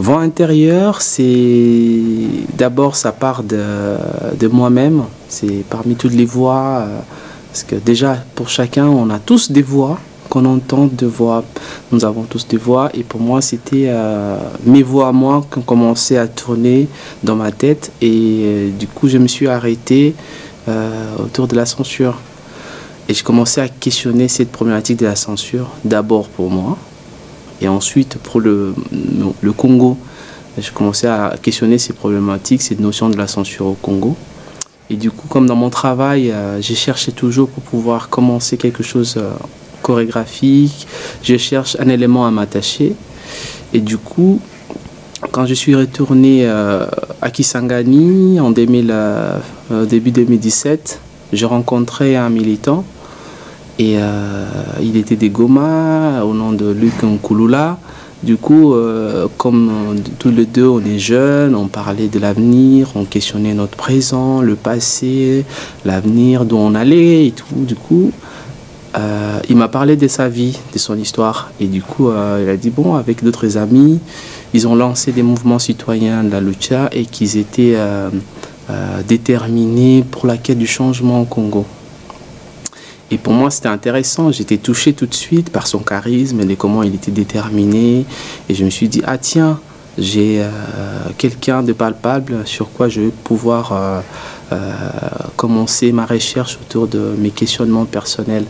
Voix intérieure, c'est d'abord ça part de, de moi-même, c'est parmi toutes les voix, euh, parce que déjà pour chacun on a tous des voix qu'on entend de voix, nous avons tous des voix. Et pour moi c'était euh, mes voix à moi qui ont commencé à tourner dans ma tête. Et euh, du coup je me suis arrêté autour de la censure. Et je commençais à questionner cette problématique de la censure d'abord pour moi et ensuite, pour le, Congo, j'ai commencé à questionner ces problématiques, cette notion de la censure au Congo. Et du coup, comme dans mon travail, euh, j'ai cherché toujours pour pouvoir commencer quelque chose euh, chorégraphique. Je cherche un élément à m'attacher. Et du coup, quand je suis retourné euh, à Kisangani en 2000, début 2017, j'ai rencontré un militant et euh, il était des Goma au nom de Luc Nkulula. Du coup, euh, comme tous les deux, on est jeunes, on parlait de l'avenir, on questionnait notre présent, le passé, l'avenir, d'où on allait et tout. Du coup, euh, il m'a parlé de sa vie, de son histoire. Et du coup, il a dit, bon, avec d'autres amis, ils ont lancé des mouvements citoyens de la lucha et qu'ils étaient déterminés pour la quête du changement au Congo. Et pour moi, c'était intéressant. J'étais touché tout de suite par son charisme et comment il était déterminé. Et je me suis dit, ah tiens, j'ai euh, quelqu'un de palpable sur quoi je vais pouvoir euh, euh, commencer ma recherche autour de mes questionnements personnels.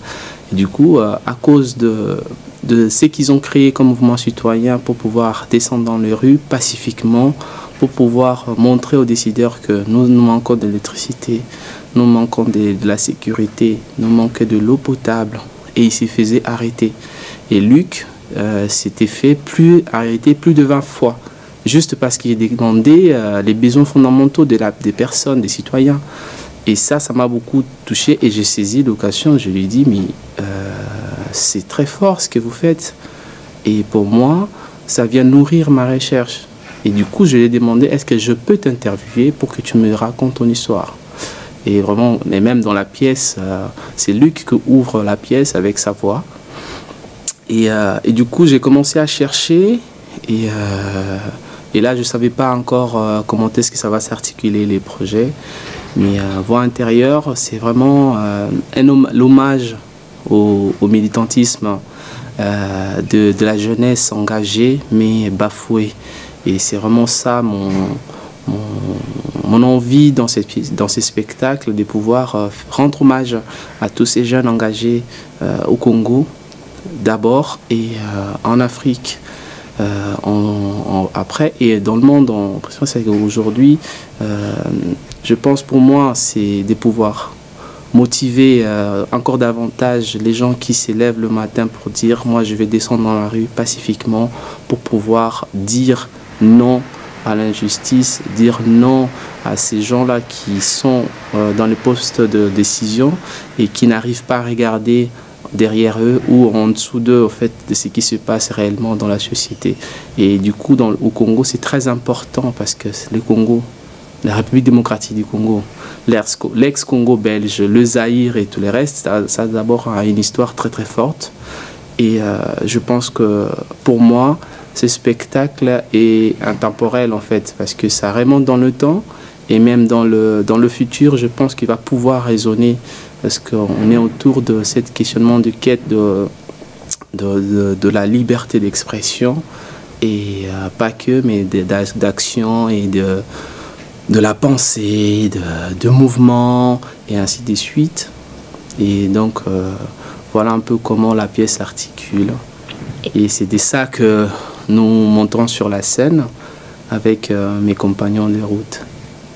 Et du coup, à cause de, de ce qu'ils ont créé comme mouvement citoyen pour pouvoir descendre dans les rues pacifiquement, pour pouvoir montrer aux décideurs que nous nous manquons d'électricité, nous manquons de, la sécurité, nous manquons de l'eau potable. Et il s'est fait arrêter. Et Luc euh, s'était fait plus, arrêter plus de 20 fois, juste parce qu'il demandait euh, les besoins fondamentaux de la, des personnes, des citoyens. Et ça, ça m'a beaucoup touché et j'ai saisi l'occasion. Je lui ai dit, mais euh, c'est très fort ce que vous faites. Et pour moi, ça vient nourrir ma recherche. Et du coup, je lui ai demandé, est-ce que je peux t'interviewer pour que tu me racontes ton histoire? Et vraiment, mais même dans la pièce, euh, c'est Luc qui ouvre la pièce avec sa voix. Et, euh, du coup, j'ai commencé à chercher. Et, euh, là, je ne savais pas encore comment est-ce que ça va s'articuler les projets. Mais voix intérieure, c'est vraiment l'hommage au, au, militantisme de, la jeunesse engagée, mais bafouée. Et c'est vraiment ça mon, envie dans, cette, dans ces spectacles de pouvoir euh, rendre hommage à tous ces jeunes engagés euh, au Congo d'abord et euh, en Afrique après et dans le monde qu'aujourd'hui je pense pour moi c'est de pouvoir motiver encore davantage les gens qui s'élèvent le matin pour dire moi je vais descendre dans la rue pacifiquement pour pouvoir dire non à l'injustice, dire non à ces gens-là qui sont euh, dans les postes de décision et qui n'arrivent pas à regarder derrière eux ou en dessous d'eux au fait de ce qui se passe réellement dans la société. Et du coup, au Congo, c'est très important parce que le Congo, la République démocratique du Congo, l'ex-Congo belge, le Zaïre et tout le reste, ça, d'abord a une histoire très très forte. Et euh, je pense que pour moi, ce spectacle est intemporel en fait, parce que ça remonte dans le temps et même dans le, dans le futur, je pense qu'il va pouvoir résonner, parce qu'on est autour de ce questionnement de quête de, de, la liberté d'expression, et euh, pas que, mais d'action et de, de la pensée, de, de mouvement, et ainsi de suite. Et donc, euh, voilà un peu comment la pièce s'articule. Et c'est de ça que nous montons sur la scène avec euh, mes compagnons de route.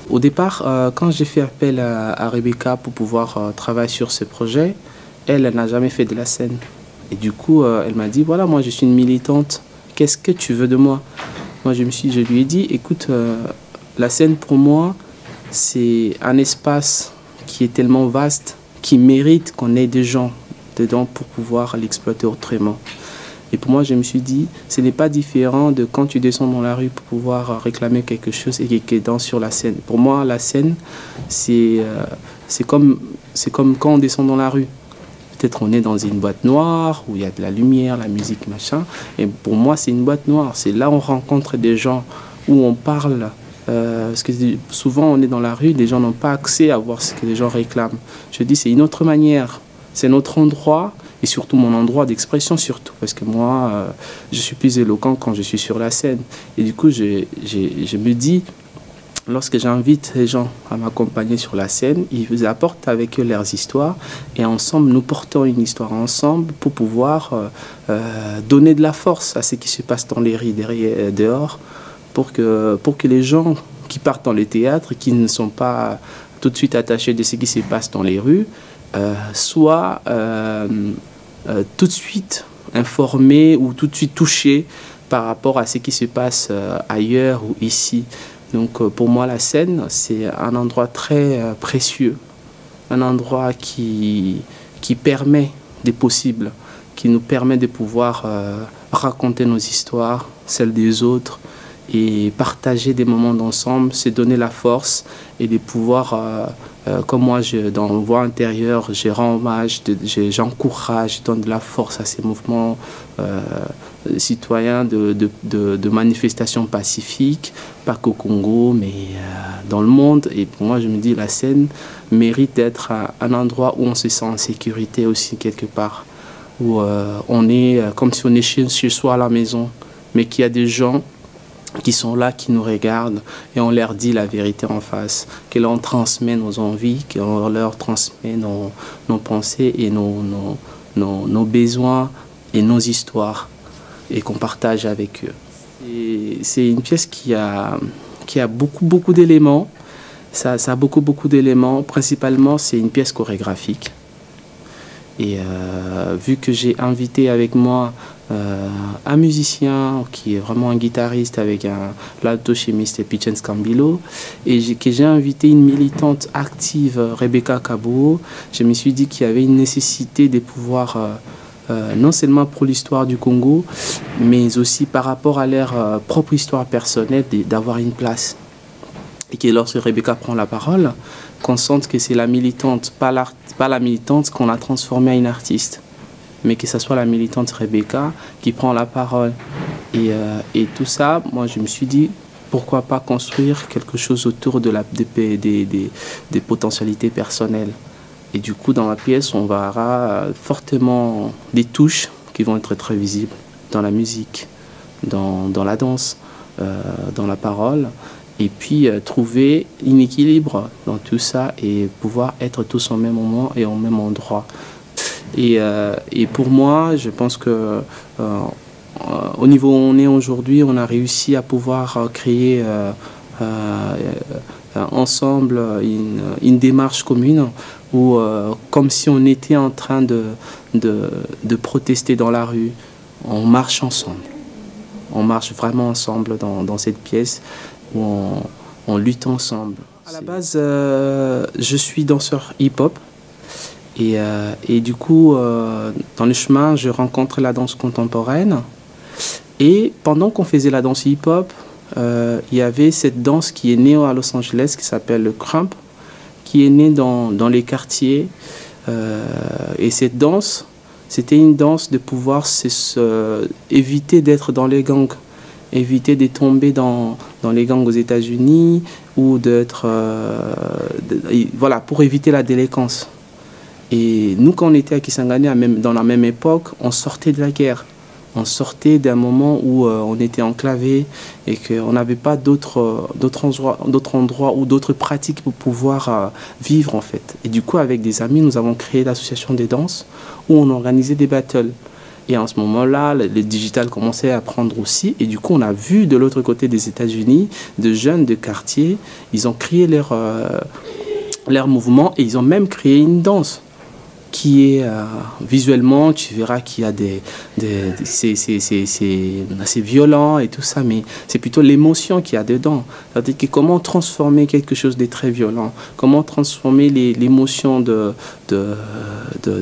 Au départ, euh, quand j'ai fait appel à, Rebecca pour pouvoir euh, travailler sur ce projet, elle, n'a jamais fait de la scène. Et du coup, elle m'a dit, voilà, moi je suis une militante, qu'est-ce que tu veux de moi? Moi, je, je lui ai dit, écoute, la scène pour moi, c'est un espace qui est tellement vaste, qui mérite qu'on ait des gens dedans pour pouvoir l'exploiter autrement. Et pour moi, je me suis dit, ce n'est pas différent de quand tu descends dans la rue pour pouvoir réclamer quelque chose et qui est dans sur la scène. Pour moi, la scène, c'est euh, comme, comme quand on descend dans la rue. peut-être on est dans une boîte noire où il y a de la lumière, la musique, machin. Et pour moi, c'est une boîte noire. C'est là où on rencontre des gens, où on parle. Euh, parce que souvent, on est dans la rue, les gens n'ont pas accès à voir ce que les gens réclament. Je dis, c'est une autre manière. C'est notre endroit et surtout mon endroit d'expression surtout. Parce que moi euh, je suis plus éloquent quand je suis sur la scène. Et du coup je, je me dis lorsque j'invite les gens à m'accompagner sur la scène, ils apportent avec eux leurs histoires. Et ensemble, nous portons une histoire ensemble pour pouvoir euh, euh, donner de la force à ce qui se passe dans les rues derrière, dehors, pour que, pour que les gens qui partent dans les théâtres, qui ne sont pas tout de suite attachés de ce qui se passe dans les rues, soient tout de suite informés ou tout de suite touchés par rapport à ce qui se passe ailleurs ou ici. Donc euh, pour moi, la scène, c'est un endroit très euh, précieux, un endroit qui, qui permet des possibles, qui nous permet de pouvoir euh, raconter nos histoires, celles des autres, et partager des moments d'ensemble, c'est donner la force et de pouvoir, comme moi, dans le voix intérieur, je rends hommage, j'encourage, je donne de la force à ces mouvements citoyens de, de, de, manifestations pacifiques, pas qu'au Congo, mais euh, dans le monde. Et pour moi, je me dis, la scène mérite d'être un endroit où on se sent en sécurité aussi quelque part, où euh, on est euh, comme si on est chez soi à la maison, mais qu'il y a des gens qui sont là, qui nous regardent, et on leur dit la vérité en face, que l'on transmet nos envies, qu'on leur transmet nos, pensées et nos, besoins et nos histoires et qu'on partage avec eux. C'est une pièce qui a, beaucoup, d'éléments. Ça, a beaucoup, d'éléments. Principalement, c'est une pièce chorégraphique. Et euh, vu que j'ai invité avec moi un musicien qui est vraiment un guitariste avec un l'autochimiste Pichens Cambilo et que j'ai invité une militante active, Rebecca Kabou, je me suis dit qu'il y avait une nécessité de pouvoir euh, euh, non seulement pour l'histoire du Congo, mais aussi par rapport à leur euh, propre histoire personnelle, d'avoir une place. Et que lorsque Rebecca prend la parole, qu'on sente que c'est la militante, pas, pas la militante qu'on a transformée en une artiste, mais que ce soit la militante Rebecca qui prend la parole. Et, euh, et, tout ça, moi je me suis dit, pourquoi pas construire quelque chose autour de la, des, des, des, potentialités personnelles. Et du coup, dans la pièce, on verra fortement des touches qui vont être très visibles dans la musique, dans, dans la danse, euh, dans la parole. Et puis euh, trouver un équilibre dans tout ça et pouvoir être tous au même moment et au même endroit. Et, euh, et pour moi, je pense que au niveau où on est aujourd'hui, on a réussi à pouvoir créer ensemble une, une démarche commune euh, comme si on était en train de, de, de, protester dans la rue. On marche ensemble. On marche vraiment ensemble dans, dans cette pièce où on, on, lutte ensemble. À la base, euh, je suis danseur hip-hop. Et, euh, et, du coup, euh, dans le chemin, je rencontre la danse contemporaine. Et pendant qu'on faisait la danse hip-hop, euh, il y avait cette danse qui est née à Los Angeles qui s'appelle le crump qui est né dans, les quartiers. Et cette danse, c'était une danse de pouvoir éviter d'être dans les gangs, éviter de tomber dans, dans les gangs aux États-Unis ou d'être. Voilà, pour éviter la délinquance. Et nous, quand on était à Kisangani, dans la même époque, on sortait de la guerre on sortait d'un moment où euh, on était enclavé et qu'on n'avait pas d'autres endroits, endroits ou d'autres pratiques pour pouvoir euh, vivre en fait. Et du coup, avec des amis, nous avons créé l'association des danses où on organisait des battles. Et en ce moment-là, le, digital commençait à prendre aussi. Et du coup, on a vu de l'autre côté des États-Unis, de jeunes de quartier, ils ont créé leur, euh, leur mouvement et ils ont même créé une danse qui est euh, visuellement, tu verras qu'il y a des, des, c'est, c'est, assez violent et tout ça, mais c'est plutôt l'émotion qu'il y a dedans. C'est-à-dire que comment transformer quelque chose de très violent, comment transformer l'émotion de, de,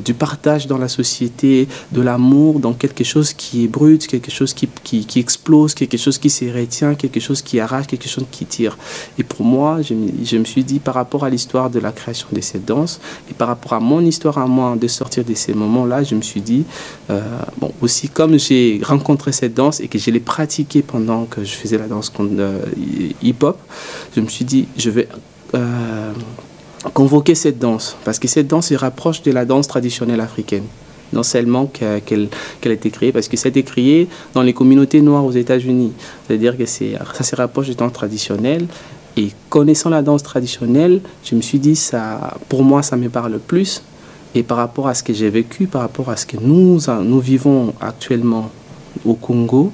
du partage dans la société, de l'amour dans quelque chose qui est brut, quelque chose qui, qui, qui explose, quelque chose qui se retient, quelque chose qui arrache, quelque chose qui tire? Et pour moi, je, je me suis dit par rapport à l'histoire de la création de cette danse et par rapport à mon histoire à moi, de sortir de ces moments-là, je me suis dit, euh, bon, aussi comme j'ai rencontré cette danse et que je l'ai pratiquée pendant que je faisais la danse euh, hip-hop, je me suis dit, je vais euh, convoquer cette danse, parce que cette danse se rapproche de la danse traditionnelle africaine non seulement qu'elle a été créée, parce que ça a été créé dans les communautés noires aux États-Unis. C'est-à-dire que ça se rapproche du danse traditionnel. Et connaissant la danse traditionnelle, je me suis dit, ça, pour moi, ça me parle plus. Et par rapport à ce que j'ai vécu, par rapport à ce que nous, vivons actuellement au Congo,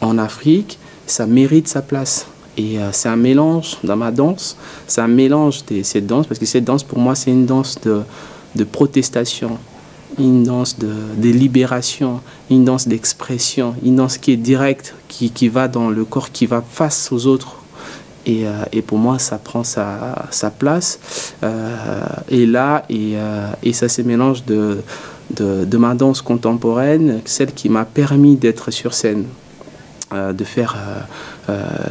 en Afrique, ça mérite sa place. Et euh, c'est un mélange dans ma danse, c'est un mélange de cette danse, parce que cette danse, pour moi, c'est une danse de, protestation, une danse de, de libération, une danse d'expression, une danse qui est directe, qui va dans le corps, qui va face aux autres, et, euh, et, pour moi, ça prend sa, place. Euh, et là, et, euh, ça se mélange de, de, ma danse contemporaine, celle qui m'a permis d'être sur scène, de faire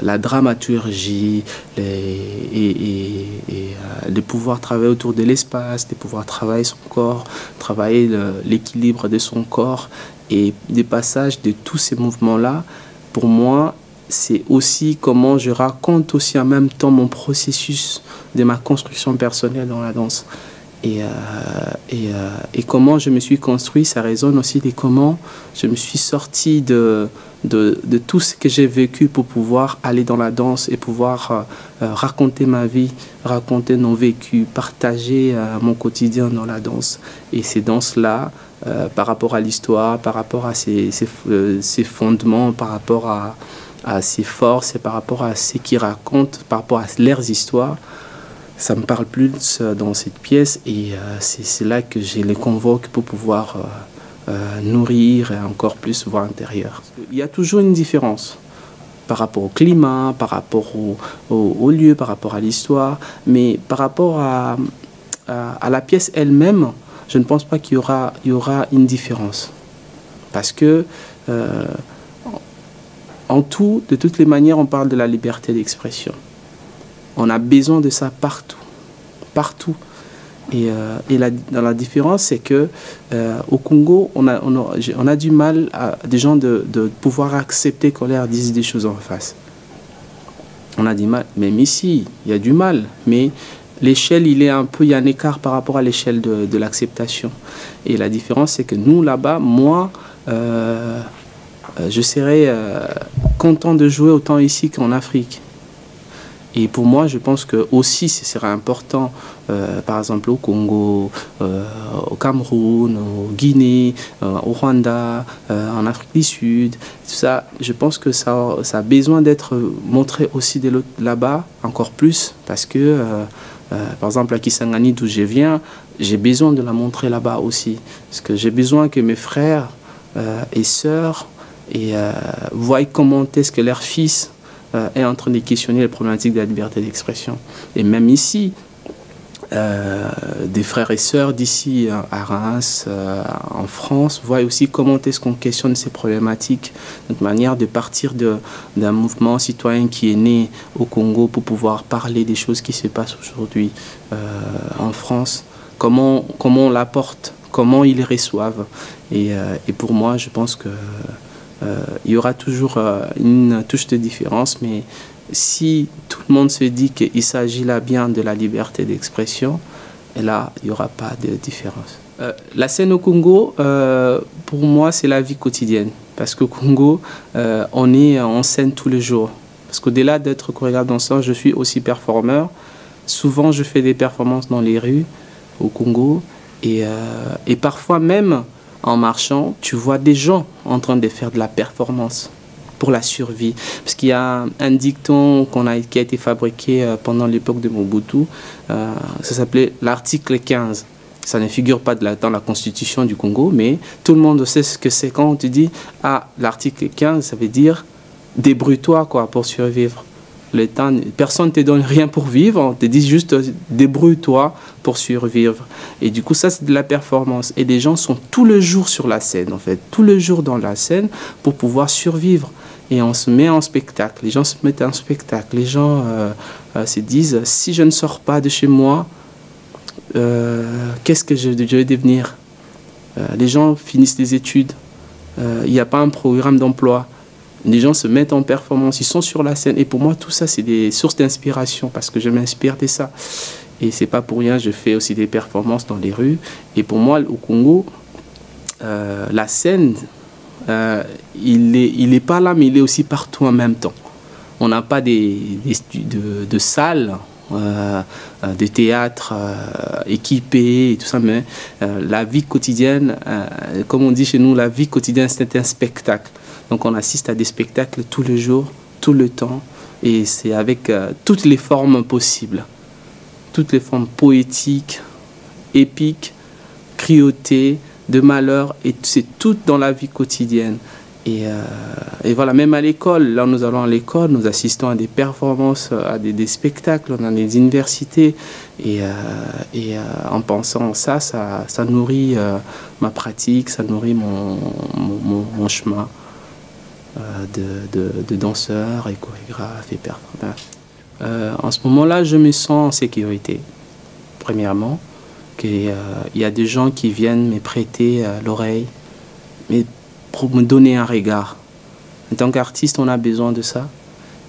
la dramaturgie et de pouvoir travailler autour de l'espace, de pouvoir travailler son corps, travailler l'équilibre de son corps et des passages de tous ces mouvements-là. Pour moi, c'est aussi comment je raconte aussi en même temps mon processus de ma construction personnelle dans la danse. Et, euh, euh, et, comment je me suis construit, ça résonne aussi de comment je me suis sorti de, de, tout ce que j'ai vécu pour pouvoir aller dans la danse et pouvoir euh, raconter ma vie, raconter nos vécus, partager mon quotidien dans la danse. Et ces danses-là, par rapport à l'histoire, par rapport à ces, ces fondements, par rapport à, à ses forces et par rapport à ce qu'ils racontent, par rapport à leurs histoires, ça me parle plus dans cette pièce et euh, c'est là que je les convoque pour pouvoir euh, euh, nourrir et encore plus voir l'intérieur. Il y a toujours une différence par rapport au climat, par rapport au, lieu, par rapport à l'histoire, mais par rapport à, la pièce elle-même, je ne pense pas qu'il y aura, une différence. Parce que en tout, de toutes les manières, on parle de la liberté d'expression. On a besoin de ça partout. Partout. Et, euh, la, dans la différence, c'est que euh, au Congo, on a, on, a, on a, du mal à des gens de, de pouvoir accepter qu'on leur dise des choses en face. On a du mal. Même ici, il y a du mal. Mais l'échelle, il est un peu, il y a un écart par rapport à l'échelle de, de l'acceptation. Et la différence, c'est que nous, là-bas, moi, euh, je serais euh, content de jouer autant ici qu'en Afrique. Et pour moi, je pense que aussi ce serait important, euh, par exemple au Congo, euh, au Cameroun, au Guinée, euh, au Rwanda, euh, en Afrique du Sud, ça, je pense que ça, ça a besoin d'être montré aussi là-bas encore plus, parce que, euh, par exemple à Kisangani d'où je viens, j'ai besoin de la montrer là-bas aussi, parce que j'ai besoin que mes frères et sœurs et euh, comment est-ce que leur fils euh, est en train de questionner les problématiques de la liberté d'expression. Et même ici, euh, des frères et sœurs d'ici à Reims, euh, en France, voient aussi comment est-ce qu'on questionne ces problématiques, notre manière de partir d'un mouvement citoyen qui est né au Congo pour pouvoir parler des choses qui se passent aujourd'hui euh, en France, comment, comment on l'apporte, comment ils les reçoivent. Et, euh, pour moi, je pense que euh, il y aura toujours euh, une touche de différence, mais si tout le monde se dit qu'il s'agit là bien de la liberté d'expression, là, il n'y aura pas de différence. Euh, la scène au Congo, euh, pour moi, c'est la vie quotidienne. Parce qu'au Congo, euh, on est en scène tous les jours. Parce qu'au-delà d'être chorégraphe danseur, je suis aussi performeur. Souvent, je fais des performances dans les rues au Congo. Et parfois même, en marchant, tu vois des gens en train de faire de la performance pour la survie. Parce qu'il y a un dicton qu'on a, qui a été fabriqué euh, pendant l'époque de Mobutu, euh, ça s'appelait l'article 15. Ça ne figure pas dans la constitution du Congo, mais tout le monde sait ce que c'est quand on te dit Ah, l'article 15, ça veut dire débrouille-toi quoi, pour survivre. Personne ne te donne rien pour vivre, on te dit juste débrouille-toi pour survivre. Et du coup, ça, c'est de la performance. Et les gens sont tout le jour sur la scène, en fait, tout le jour dans la scène pour pouvoir survivre. Et on se met en spectacle, les gens se mettent en spectacle, les gens euh, euh, se disent si je ne sors pas de chez moi, qu'est-ce que je, je, vais devenir? Les gens finissent des études, il n'y a pas un programme d'emploi. Les gens se mettent en performance, ils sont sur la scène. Et pour moi, tout ça, c'est des sources d'inspiration parce que je m'inspire de ça. Et c'est pas pour rien, je fais aussi des performances dans les rues. Et pour moi, au Congo, euh, la scène, euh, il n'est est pas là, mais il est aussi partout en même temps. On n'a pas des, de, salles, euh, de théâtre équipés tout ça, mais la vie quotidienne, comme on dit chez nous, la vie quotidienne, c'est un spectacle. Donc on assiste à des spectacles tous les jours, tout le temps, et c'est avec toutes les formes possibles toutes les formes poétiques, épiques, criotées, de malheur, et c'est tout dans la vie quotidienne. Et, euh, et, voilà, même à l'école, là nous allons à l'école, nous assistons à des performances, à des, spectacles, dans des universités. Et, euh, euh, en pensant ça, ça, ça nourrit euh, ma pratique, ça nourrit mon, chemin euh, de, de, de, danseur et chorégraphe et performeur. Euh, en ce moment-là, je me sens en sécurité. Premièrement, qu'il euh, y a des gens qui viennent me prêter euh, l'oreille, mais pour me donner un regard. En tant qu'artiste, on a besoin de ça.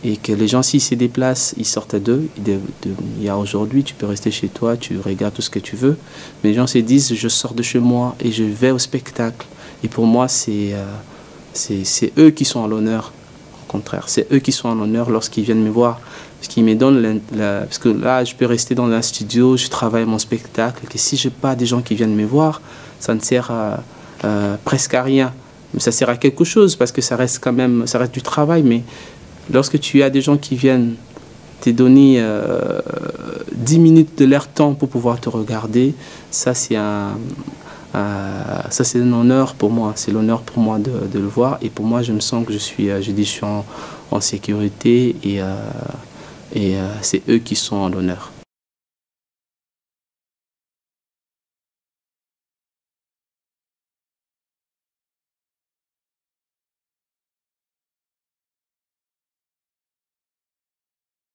Et que les gens, s'ils se déplacent, ils sortent d'eux. Il y a aujourd'hui, tu peux rester chez toi, tu regardes tout ce que tu veux. Mais les gens se disent, je sors de chez moi et je vais au spectacle. Et pour moi, c'est euh, c'est eux qui sont à l'honneur. Au contraire, c'est eux qui sont à l'honneur lorsqu'ils viennent me voir ce qui me donne la, la, parce que là je peux rester dans un studio je travaille mon spectacle que si j'ai pas des gens qui viennent me voir ça ne sert presque à rien mais ça sert à quelque chose parce que ça reste quand même ça reste du travail mais lorsque tu as des gens qui viennent te donner euh, 10 minutes de leur temps pour pouvoir te regarder ça c'est un ça c'est un honneur pour moi c'est l'honneur pour moi de, le voir et pour moi je me sens que je suis dis je suis en, sécurité et euh, et euh, c'est eux qui sont en l'honneur.